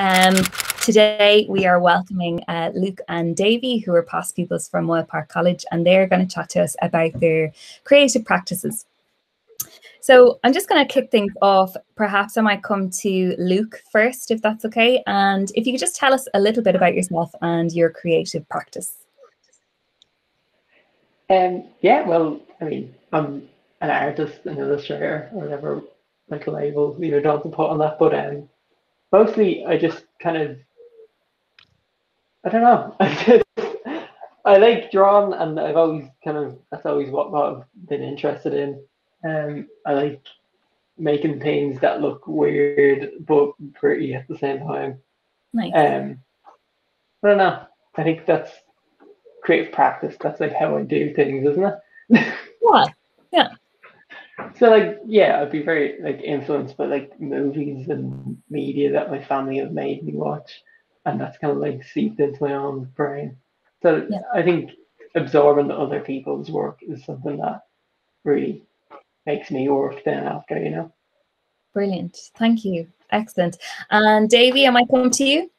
Um, today we are welcoming uh, Luke and Davey, who are past pupils from Moyle Park College, and they're going to chat to us about their creative practices. So I'm just going to kick things off. Perhaps I might come to Luke first, if that's okay. And if you could just tell us a little bit about yourself and your creative practice. Um, yeah, well, I mean, I'm an artist, an illustrator, or whatever like label you don't to put on that, but um, mostly I just kind of, I don't know, I just, I like drawing, and I've always kind of that's always what, what I've been interested in. Um, I like making things that look weird but pretty at the same time. Nice. Um, I don't know. I think that's creative practice. That's like how I do things, isn't it? yeah. Yeah. So like yeah, I'd be very like influenced by like movies and media that my family have made me watch, and that's kind of like seeped into my own brain. So Yeah. I think absorbing other people's work is something that really makes me work then after, you know. Brilliant. Thank you. Excellent. And Davey, am I might come to you.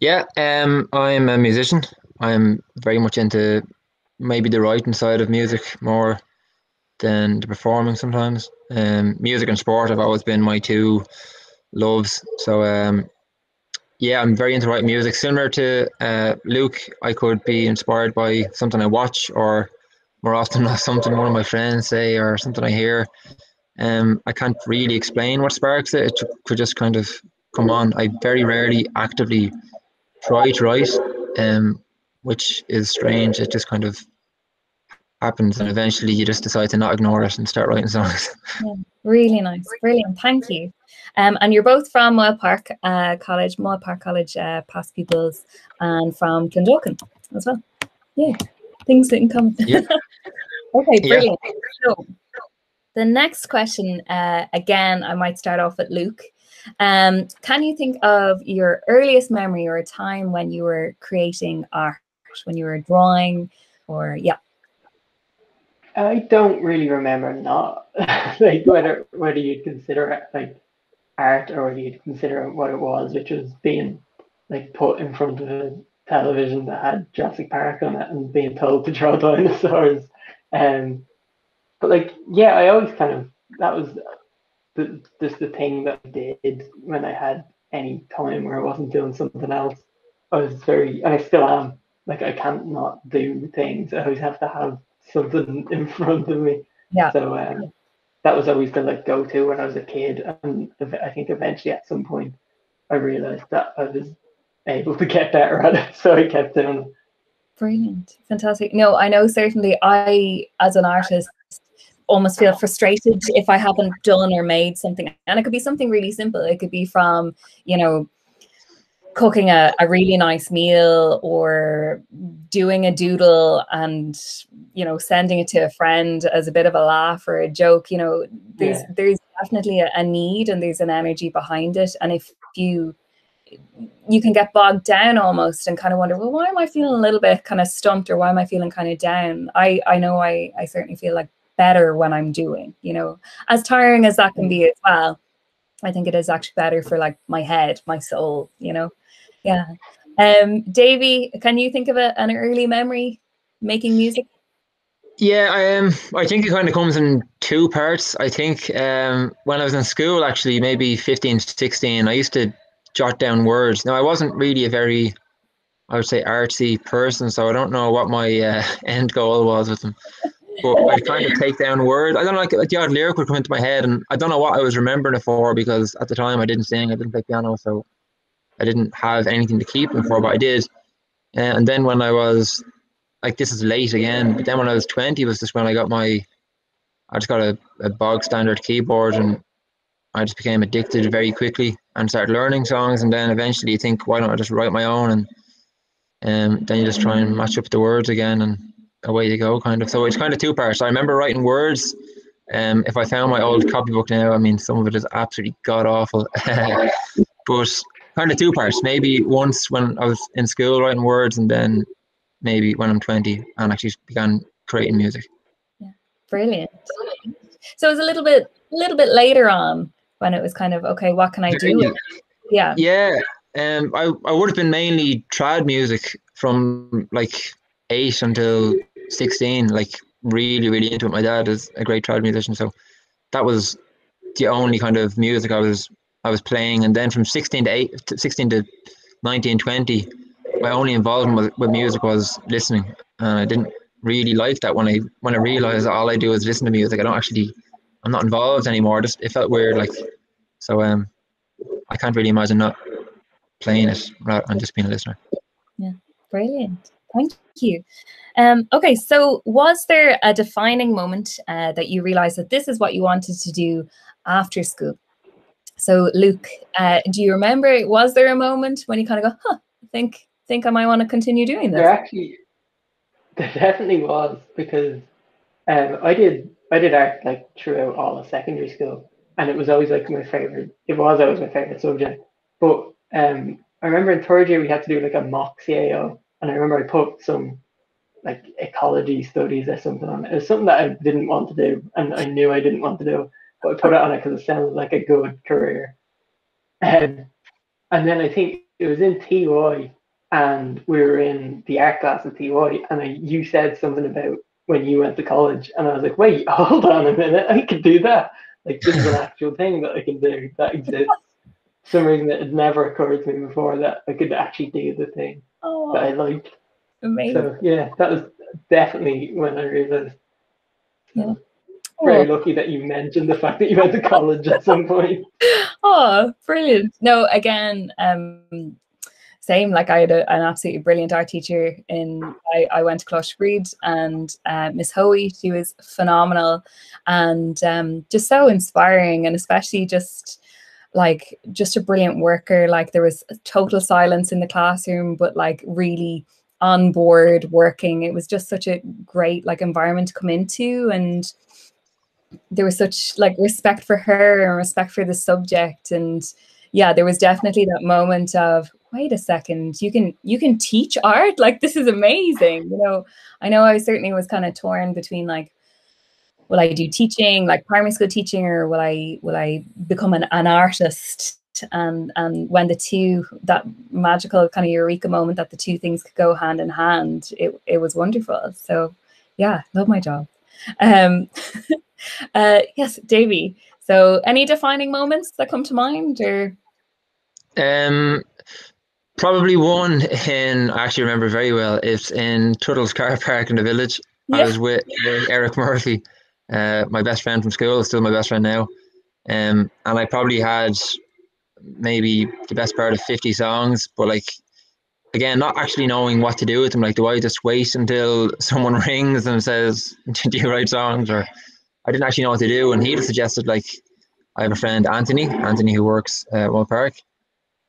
Yeah, um, I'm a musician. I'm very much into maybe the writing side of music more than the performing sometimes. Um, music and sport have always been my two loves. So um, yeah, I'm very into writing music. Similar to uh, Luke, I could be inspired by something I watch, or more often something one of my friends say, or something I hear. Um, I can't really explain what sparks it. It could just kind of come on. I very rarely actively try to write, um, which is strange. It just kind of happens, and eventually you just decide to not ignore it and start writing songs. Really nice. Brilliant. Thank you. Um, and you're both from Moyle Park uh, College, Moyle Park College uh, past pupils, and from Clondalkin as well. Yeah, things that can come. Yeah. okay, Yeah. brilliant. So the next question, uh, again, I might start off at Luke. Um, can you think of your earliest memory or a time when you were creating art, when you were drawing, or yeah? I don't really remember not like whether whether you'd consider it like art or whether you'd consider it what it was, which was being like put in front of a television that had Jurassic Park on it and being told to draw dinosaurs. Um, but like yeah, I always kind of that was the just the thing that I did when I had any time where I wasn't doing something else. I was very and I still am like I can't not do things. I always have to have something in front of me. Yeah. So um, that was always the like go to when I was a kid, and I think eventually at some point I realized that I was able to get better at it, so I kept doing it. Brilliant. Fantastic. No, I know certainly I, as an artist, almost feel frustrated if I haven't done or made something. And it could be something really simple. It could be from, you know, cooking a, a really nice meal or doing a doodle and, you know, sending it to a friend as a bit of a laugh or a joke. You know, there's Yeah. there's definitely a, a need and there's an energy behind it. And if you you can get bogged down almost and kind of wonder, well, why am I feeling a little bit kind of stumped or why am I feeling kind of down? I, I know I, I certainly feel like better when I'm doing, you know, as tiring as that can be as well. I think it is actually better for like my head, my soul, you know. Yeah. Um, Davy, can you think of a, an early memory making music? Yeah, I um, I think it kind of comes in two parts. I think um, when I was in school, actually, maybe 15 to 16, I used to jot down words. Now, I wasn't really a very, I would say, artsy person, so I don't know what my uh, end goal was with them. But I kind of take down words. I don't know, like, like the odd lyric would come into my head, and I don't know what I was remembering it for because at the time I didn't sing, I didn't play piano, so I didn't have anything to keep them for, but I did. Uh, and then when I was like this is late again. But then when I was 20 was just when I got my, I just got a, a bog standard keyboard and I just became addicted very quickly and started learning songs. And then eventually you think, why don't I just write my own? And um, then you just try and match up the words again and away you go kind of. So it's kind of two parts. I remember writing words. Um, if I found my old copybook now, I mean, some of it is absolutely god awful. but kind of two parts. Maybe once when I was in school writing words and then maybe when I'm 20 and actually began creating music. Yeah, brilliant. So it was a little bit, a little bit later on when it was kind of okay. What can I do? Yeah. Yeah. Um, I, I would have been mainly trad music from like eight until 16, like really, really into it. My dad is a great trad musician. So that was the only kind of music I was I was playing. And then from 16 to 8, to 16 to 19, 20, my only involvement with, with music was listening. And I didn't really like that when I when I realized all I do is listen to music. I don't actually I'm not involved anymore. Just it felt weird, like so. Um, I can't really imagine not playing it and just being a listener. Yeah, brilliant. Thank you. Um, okay, so was there a defining moment uh, that you realized that this is what you wanted to do after school? So, Luke, uh, do you remember? Was there a moment when you kind of go, "Huh, I think think I might want to continue doing this"? There actually, there definitely was because um, I did I did art like throughout all of secondary school, and it was always like my favorite. It was always my favorite subject. But um, I remember in third year we had to do like a mock CAO, and I remember I put some like ecology studies or something on it. It was something that I didn't want to do, and I knew I didn't want to do, but I put it on it because it sounded like a good career. Um, and then I think it was in TY, and we were in the art class at TY, and I, you said something about when you went to college, and I was like, wait, hold on a minute, I can do that. Like this is an actual thing that I can do that exists. Some reason that had never occurred to me before that I could actually do the thing Oh, that I liked. amazing. So yeah, that was definitely when I realized. Yeah. Very Oh. lucky that you mentioned the fact that you went to college at some point. oh, brilliant. No, again, um, same. Like I had a, an absolutely brilliant art teacher in, I, I went to Coláiste Bríde and uh, Miss Hoey, she was phenomenal and um, just so inspiring and especially just like just a brilliant worker. Like there was total silence in the classroom, but like really on board working. It was just such a great like environment to come into and there was such like respect for her and respect for the subject. And yeah there was definitely that moment of wait a second you can you can teach art? Like this is amazing you know? I know i certainly was kind of torn between like will i do teaching like primary school teaching or will i will i become an, an artist? And and when the two that magical kind of eureka moment that the two things could go hand in hand it, it was wonderful. So yeah love my job. Um uh yes davey so any defining moments that come to mind or Um, probably one in I actually remember very well. It's in Tuttle's car park in the village. I was with Eric Murphy, uh, my best friend from school, still my best friend now. Um, and I probably had maybe the best part of fifty songs, but like again, not actually knowing what to do with them. Like, do I just wait until someone rings and says, "Do you write songs?" Or I didn't actually know what to do. And he suggested like, I have a friend Anthony, Anthony who works uh, at Moyle Park.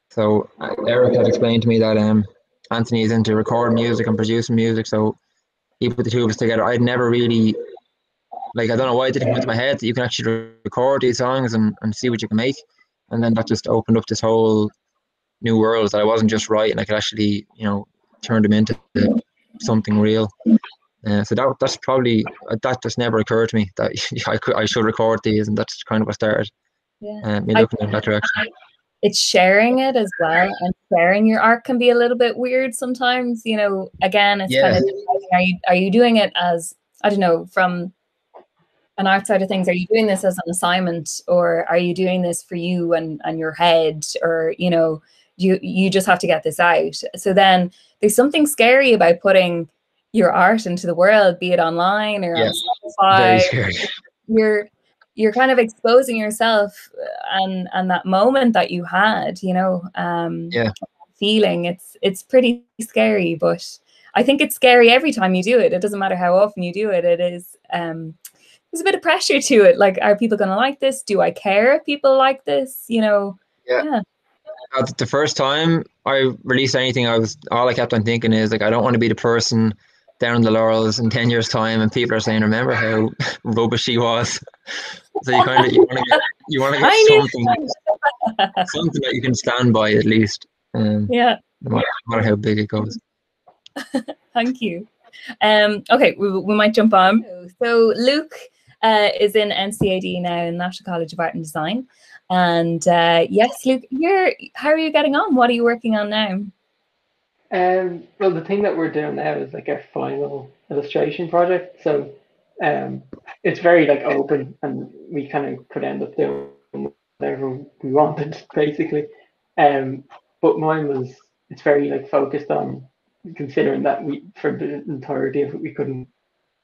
So uh, Eric had explained to me that um, Anthony is into recording music and producing music. So he put the two of us together. I'd never really, like, I don't know why it didn't come into my head that you can actually record these songs and, and see what you can make. And then that just opened up this whole new world that I wasn't just writing, I could actually, you know, turn them into something real. Uh, so that that's probably uh, that just never occurred to me that I could I should record these, and that's kind of what started yeah. uh, me I- looking in that direction. it's sharing it as well and sharing your art can be a little bit weird sometimes you know again it's kind of are you are you doing it as i don't know from an art side of things are you doing this as an assignment or are you doing this for you and and your head or you know you you just have to get this out. So then there's something scary about putting your art into the world be it online or Yeah. on spotify. you're you're kind of exposing yourself uh, and and that moment that you had you know um Yeah. feeling it's it's pretty scary but i think it's scary every time you do it. It doesn't matter how often you do it it is um there's a bit of pressure to it. Like are people going to like this? Do i care if people like this? You know? Uh, the first time I released anything, I was all I kept on thinking is like I don't want to be the person down in the laurels in ten years' time, and people are saying, "Remember how rubbish he was." So you kind of you want to get, you want to get something something that you can stand by at least, um, yeah no matter, no matter how big it goes. Thank you. Um, okay, we, we might jump on. So, Luke, uh, is in NCAD now in National College of Art and Design. And uh, yes, Luke, you're how are you getting on? What are you working on now? Um, well, the thing that we're doing now is like our final illustration project. So um, it's very like open, and we kind of could end up doing whatever we wanted, basically. Um, but mine was it's very like focused on considering that we for the entirety of it we couldn't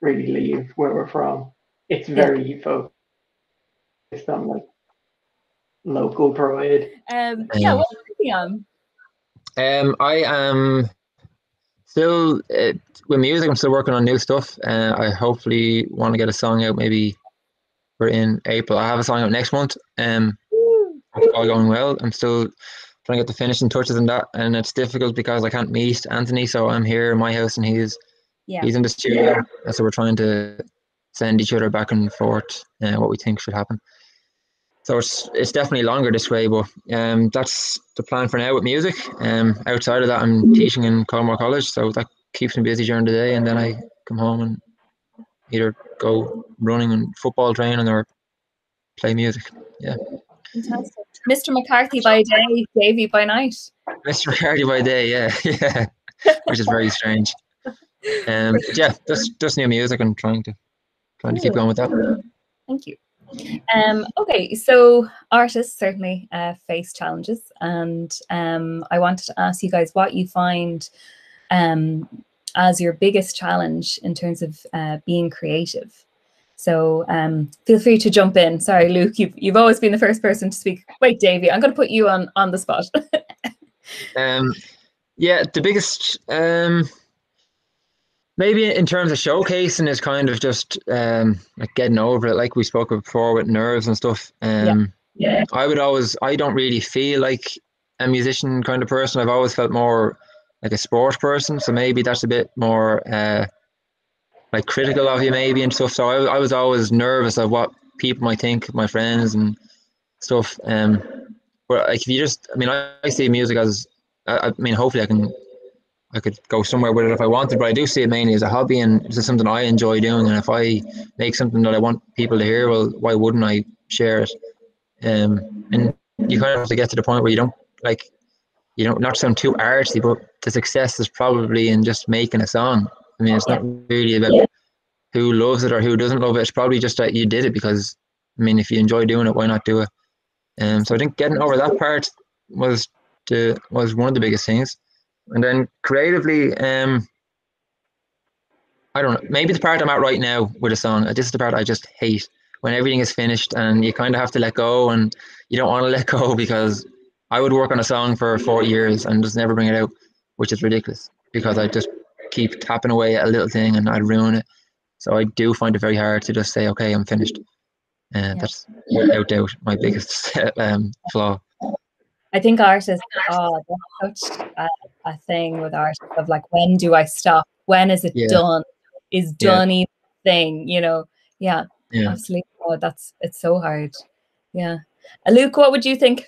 really leave where we're from. It's very yeah. focused on like local pride. Um, yeah, what are you on? Um, I am still uh, with music. I'm still working on new stuff. Uh, I hopefully want to get a song out. Maybe we're in April. I have a song out next month. Um, all going well. I'm still trying to get the finishing touches in that, and it's difficult because I can't meet Anthony. So I'm here in my house, and he's yeah. he's in the studio. Yeah. And so we're trying to send each other back and forth uh, what we think should happen. So it's it's definitely longer this way, but um, that's the plan for now with music. Um, outside of that, I'm teaching in Colmore College, so that keeps me busy during the day, and then I come home and either go running and football training or play music. Yeah. Fantastic. Mr. McCarthy by day, Davey by night. Mr. McCarthy by day, yeah, yeah, which is very strange. Um, yeah, just just new music and trying to trying to keep going with that. Thank you. Um, okay, so artists certainly uh, face challenges, and um, I wanted to ask you guys what you find um, as your biggest challenge in terms of uh, being creative. So um, feel free to jump in. Sorry, Luke, you've, you've always been the first person to speak. Wait, Davey, I'm going to put you on on the spot. um, yeah, the biggest um, maybe in terms of showcasing is kind of just um, like getting over it, like we spoke before with nerves and stuff. Um, yeah. yeah. I would always, I don't really feel like a musician kind of person. I've always felt more like a sport person, so maybe that's a bit more uh, like critical of you, maybe and stuff. So I, I was always nervous of what people might think, my friends and stuff. Um, but like if you just, I mean, I, I see music as, I, I mean, hopefully I can I could go somewhere with it if I wanted, but I do see it mainly as a hobby and it's something I enjoy doing. And if I make something that I want people to hear, well, why wouldn't I share it? Um, and you kind of have to get to the point where you don't like, you don't not sound too artsy, but the success is probably in just making a song. I mean, it's not really about who loves it or who doesn't love it. It's probably just that you did it because, I mean, if you enjoy doing it, why not do it? Um, so I think getting over that part was the was one of the biggest things. And then creatively, um, I don't know. Maybe the part I'm at right now with a song. This is the part I just hate when everything is finished and you kind of have to let go and you don't want to let go because I would work on a song for four years and just never bring it out, which is ridiculous because I just keep tapping away at a little thing and I'd ruin it. So I do find it very hard to just say, okay, I'm finished. And uh, yeah. that's without doubt my biggest um, flaw. I think artists, oh, that's such a, a, thing with artists of like, when do I stop? When is it yeah. done? Is done yeah. thing? You know? Yeah, yeah, absolutely. Oh, that's it's so hard. Yeah, uh, Luke, what would you think?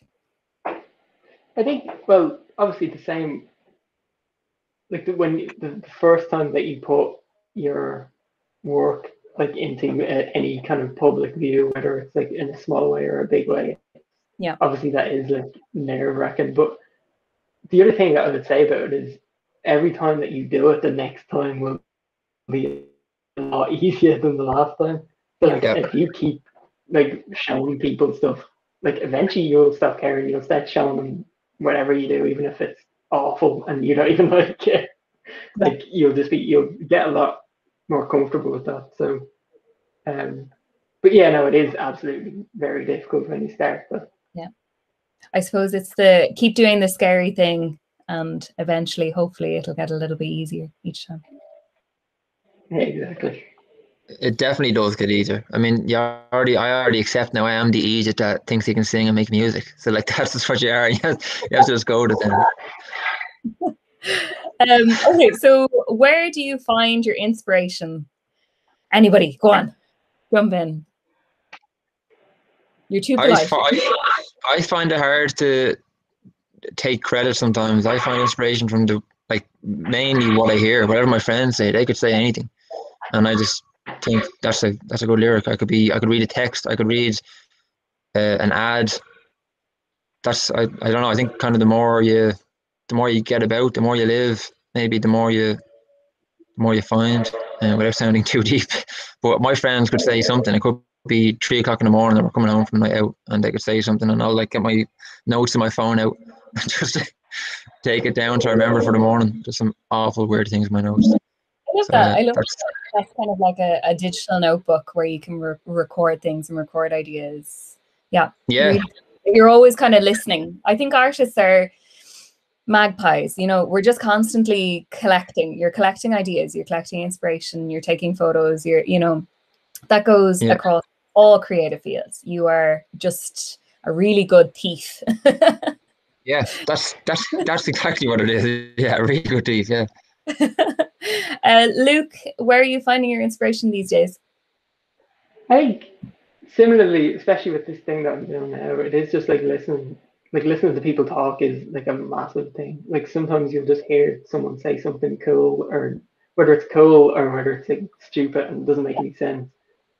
I think, well, obviously the same. Like the, when the, the first time that you put your work like into uh, any kind of public view, whether it's like in a small way or a big way, yeah. Obviously, that is like nerve wracking. But the other thing that I would say about it is every time that you do it, the next time will be a lot easier than the last time. So like, yep. if you keep like showing people stuff, like eventually you'll stop caring. You'll start showing them whatever you do, even if it's awful and you don't even like it. Like you'll just be you'll get a lot more comfortable with that. So, um, but yeah, no, it is absolutely very difficult when you start, but yeah i suppose it's the keep doing the scary thing and eventually hopefully it'll get a little bit easier each time yeah exactly it definitely does get easier. I mean, you already, I already accept now. I am the idiot that thinks he can sing and make music. So, like, that's just what you are. You have, you have to just go to them. um, okay, so where do you find your inspiration? Anybody, go on, jump in. You're too polite. I, I find it hard to take credit sometimes. I find inspiration from the like mainly what I hear. Whatever my friends say, they could say anything, and I just think that's a that's a good lyric. I could be I could read a text. I could read uh, an ad. That's I, I don't know. I think kind of the more you the more you get about, the more you live, maybe the more you the more you find. Uh, without sounding too deep, but my friends could say something. It could be three o'clock in the morning and we're coming home from the night out, and they could say something, and I'll like get my notes in my phone out and just take it down to remember for the morning. Just some awful weird things in my notes. I love so, that. I love that's, that's kind of like a, a digital notebook where you can re- record things and record ideas. Yeah. Yeah. You're always kind of listening. I think artists are magpies. You know, we're just constantly collecting. You're collecting ideas, you're collecting inspiration, you're taking photos, you're, you know, that goes yeah. across all creative fields. You are just a really good thief. yeah, that's that's that's exactly what it is. Yeah, really good thief. Yeah. uh, Luke, where are you finding your inspiration these days? I think similarly, especially with this thing that I'm doing now, it is just like listening. Like listening to people talk is like a massive thing. Like sometimes you'll just hear someone say something cool, or whether it's cool or whether it's like stupid and doesn't make any sense.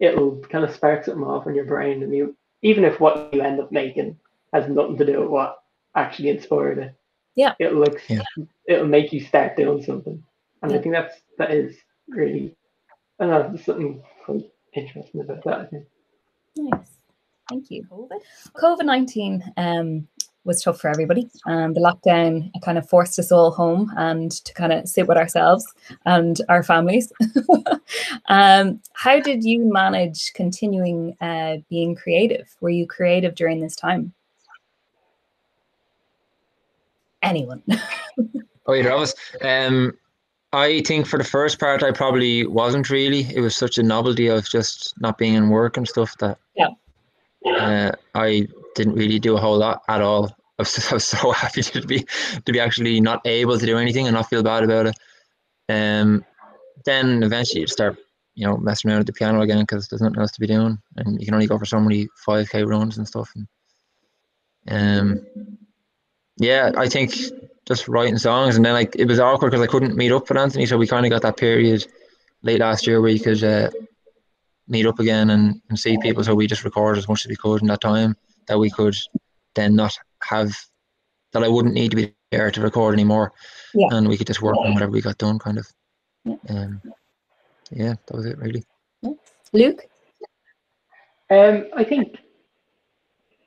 It'll kind of spark something off in your brain, and you even if what you end up making has nothing to do with what actually inspired it. Yeah. It'll look yeah. it'll make you start doing something. And yeah. I think that's that is really I don't know, there's something quite interesting about that, I think. Nice. Thank you. COVID 19 um, was tough for everybody. Um, the lockdown kind of forced us all home and to kind of sit with ourselves and our families. um, how did you manage continuing uh, being creative? Were you creative during this time? Anyone? oh, either of us. Um, I think for the first part, I probably wasn't really. It was such a novelty of just not being in work and stuff that yeah. Uh, I didn't really do a whole lot at all. I was, I was so happy to be to be actually not able to do anything and not feel bad about it. Um, then eventually you start, you know, messing around with the piano again because there's nothing else to be doing, and you can only go for so many 5k runs and stuff. And, um, yeah, I think just writing songs, and then like it was awkward because I couldn't meet up with Anthony, so we kind of got that period late last year where you could uh, meet up again and, and see people. So we just recorded as much as we could in that time that we could then not have that I wouldn't need to be there to record anymore, yeah. and we could just work on whatever we got done, kind of. Yeah. Um, yeah, that was it really. Yeah. Luke. Um, I think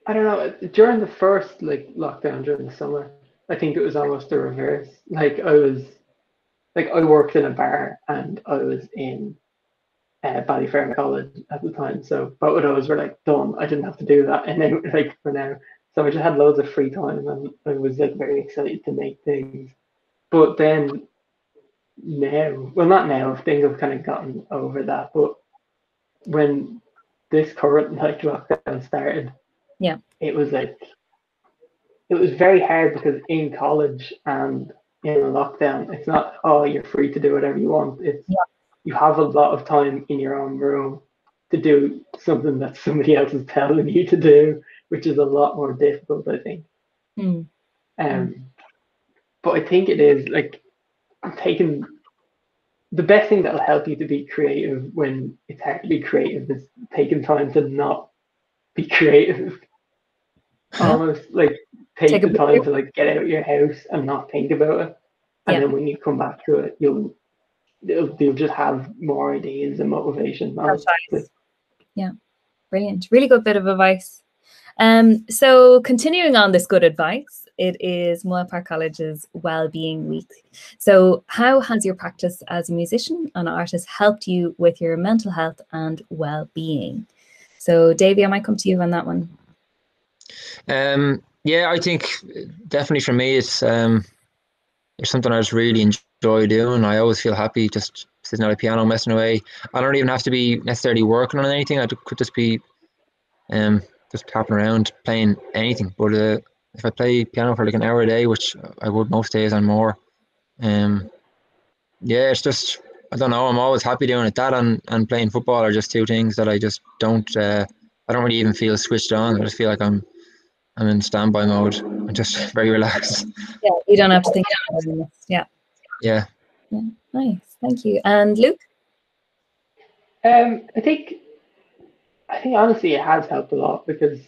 I don't know. During the first like lockdown during the summer, I think it was almost the reverse. Like I was, like I worked in a bar and I was in uh, Ballyfermot College at the time. So both of those were like done. I didn't have to do that, and then like for now, so I just had loads of free time, and I was like very excited to make things. But then now, well, not now. Things have kind of gotten over that, but when this current like lockdown started, yeah, it was like it was very hard because in college and in a lockdown, it's not oh you're free to do whatever you want. It's yeah. You have a lot of time in your own room to do something that somebody else is telling you to do, which is a lot more difficult, I think. Mm. Um, but I think it is like taking the best thing that'll help you to be creative when it's hard to be creative is taking time to not be creative. Almost like take, take the time to like get out of your house and not think about it. And yeah. then when you come back to it, you'll you'll, you'll just have more ideas and motivation. Yeah, brilliant. Really good bit of advice. Um, so continuing on this good advice, it is Moyle Park College's Wellbeing Week. So, how has your practice as a musician and artist helped you with your mental health and well-being? So, Davey, I might come to you on that one. Um, yeah, I think definitely for me, it's um, it's something I just really enjoy doing. I always feel happy just sitting at a piano, messing away. I don't even have to be necessarily working on anything. I could just be um, just tapping around, playing anything. But uh, if I play piano for like an hour a day, which I would most days and more, um, yeah, it's just I don't know. I'm always happy doing it. That and, and playing football are just two things that I just don't. Uh, I don't really even feel switched on. I just feel like I'm I'm in standby mode. I'm just very relaxed. Yeah, you don't have to think about it. Yeah. Yeah. Yeah. Nice. Thank you. And Luke? Um, I think, I think honestly, it has helped a lot because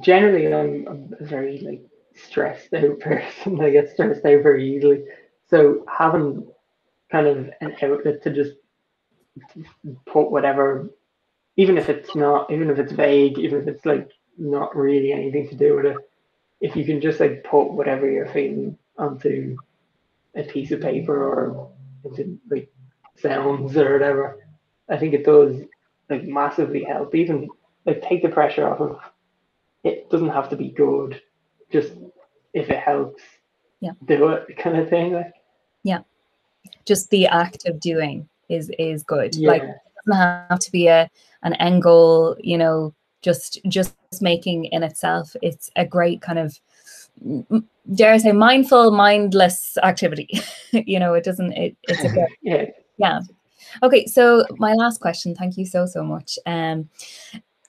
generally I'm, I'm a very like stressed out person. I get stressed out very easily. So having kind of an outlet to just put whatever, even if it's not, even if it's vague, even if it's like not really anything to do with it, if you can just like put whatever you're feeling onto a piece of paper or into like sounds or whatever, I think it does like massively help. Even like take the pressure off of it doesn't have to be good. Just if it helps, yeah, do it kind of thing. Like yeah, just the act of doing is is good. Yeah. Like it doesn't have to be a an end goal. You know, just just making in itself. It's a great kind of dare I say mindful, mindless activity. you know, it doesn't. It, it's a good yeah, yeah. Okay, so my last question. Thank you so so much. Um,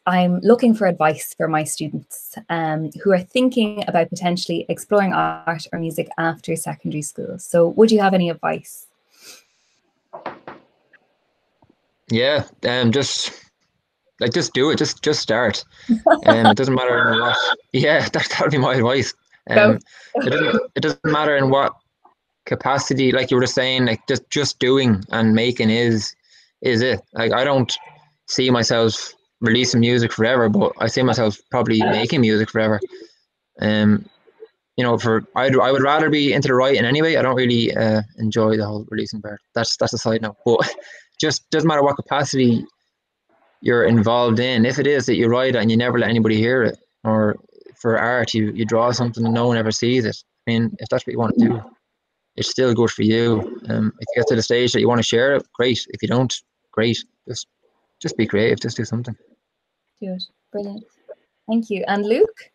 I'm looking for advice for my students um, who are thinking about potentially exploring art or music after secondary school. So, would you have any advice? Yeah, um, just like just do it. Just just start. Um, it doesn't matter in what. Yeah, that that would be my advice. Um, it doesn't it doesn't matter in what capacity. Like you were just saying, like just just doing and making is is it. Like I don't see myself releasing music forever, but I see myself probably making music forever. Um, you know, for I'd I would rather be into the writing anyway. I don't really uh, enjoy the whole releasing part. That's that's a side note. But just doesn't matter what capacity you're involved in. If it is that you write it and you never let anybody hear it, or for art you you draw something and no one ever sees it. I mean, if that's what you want to do, it's still good for you. Um, if you get to the stage that you want to share it, great. If you don't, great. Just just be creative. Just do something. Do it. Brilliant. Thank you. And Luke,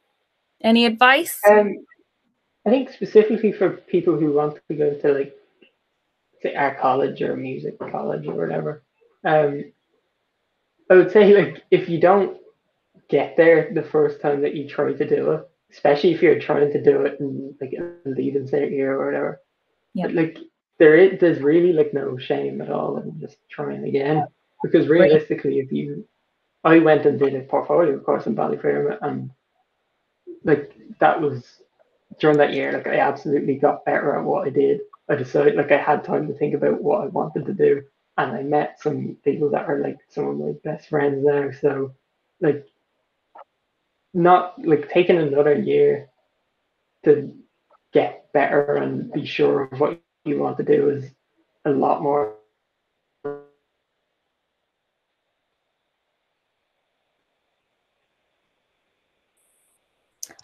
any advice? Um, I think specifically for people who want to go to like say art college or music college or whatever, um, I would say like if you don't get there the first time that you try to do it, especially if you're trying to do it in like a leaving cert year or whatever, Yeah. like there is there's really like no shame at all in just trying again because realistically, if you I went and did a portfolio course in Ballyfermot and like that was during that year, like I absolutely got better at what I did. I decided like I had time to think about what I wanted to do and I met some people that are like some of my best friends now. So like not like taking another year to get better and be sure of what you want to do is a lot more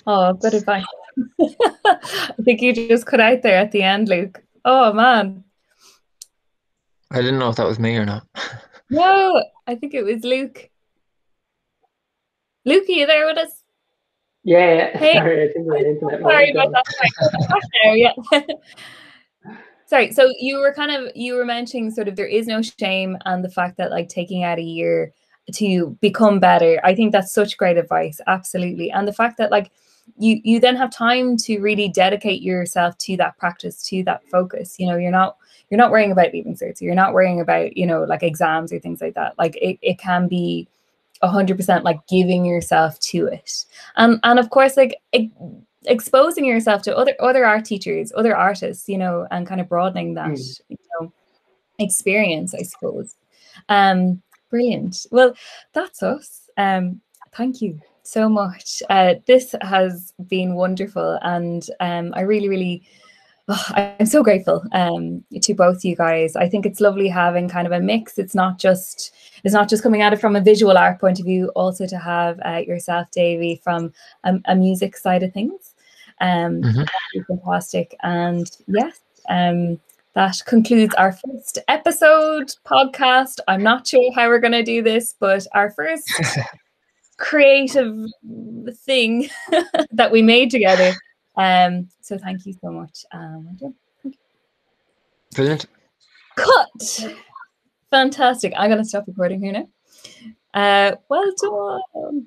Oh, good advice. I think you just cut out there at the end, Luke. Oh man. I didn't know if that was me or not. No, I think it was Luke. Luke, are you there with us? Yeah, yeah. Hey. Sorry, I think my internet Sorry about that. Sorry. There, yeah. Sorry. So you were kind of you were mentioning sort of there is no shame and the fact that like taking out a year to become better. I think that's such great advice. Absolutely. And the fact that like you you then have time to really dedicate yourself to that practice, to that focus. You know, you're not you're not worrying about leaving certs, you're not worrying about, you know, like exams or things like that. Like it, it can be a hundred percent like giving yourself to it. And and of course like e- exposing yourself to other other art teachers, other artists, you know, and kind of broadening that, Mm. you know, experience, I suppose. Um, brilliant. Well, that's us. Um, thank you so much. Uh, this has been wonderful, and um, I really, really, oh, I'm so grateful um, to both you guys. I think it's lovely having kind of a mix. It's not just it's not just coming at it from a visual art point of view, also to have uh, yourself, Davey, from a, a music side of things. Um, Mhm. fantastic, and yes, um, that concludes our first episode podcast. I'm not sure how we're going to do this, but our first creative thing that we made together. Um, so thank you so much. Um, Brilliant. cut. Fantastic. I'm going to stop recording here now. Uh, well done.